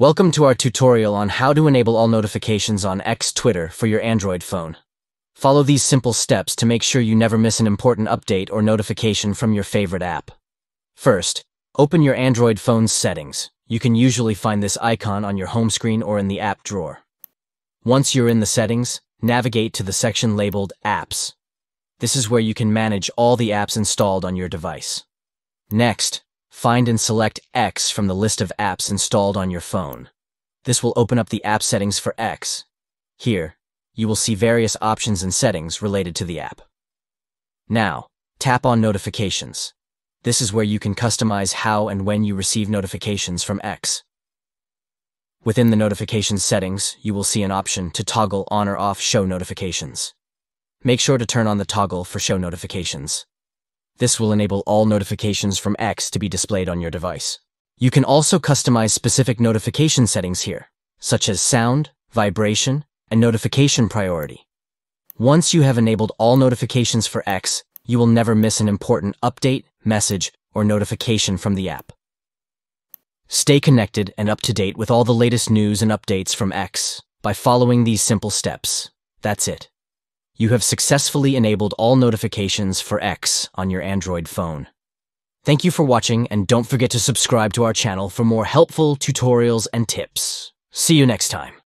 Welcome to our tutorial on how to enable all notifications on X Twitter for your Android phone. Follow these simple steps to make sure you never miss an important update or notification from your favorite app. First, open your Android phone's settings. You can usually find this icon on your home screen or in the app drawer. Once you're in the settings, navigate to the section labeled Apps. This is where you can manage all the apps installed on your device. Next, Find and select X from the list of apps installed on your phone. This will open up the app settings for X. Here, you will see various options and settings related to the app. Now, tap on Notifications. This is where you can customize how and when you receive notifications from X. Within the notifications settings, you will see an option to toggle on or off show notifications. Make sure to turn on the toggle for show notifications. This will enable all notifications from X to be displayed on your device. You can also customize specific notification settings here, such as sound, vibration, and notification priority. Once you have enabled all notifications for X, you will never miss an important update, message, or notification from the app. Stay connected and up to date with all the latest news and updates from X by following these simple steps. That's it. You have successfully enabled all notifications for X on your Android phone. Thank you for watching and don't forget to subscribe to our channel for more helpful tutorials and tips. See you next time.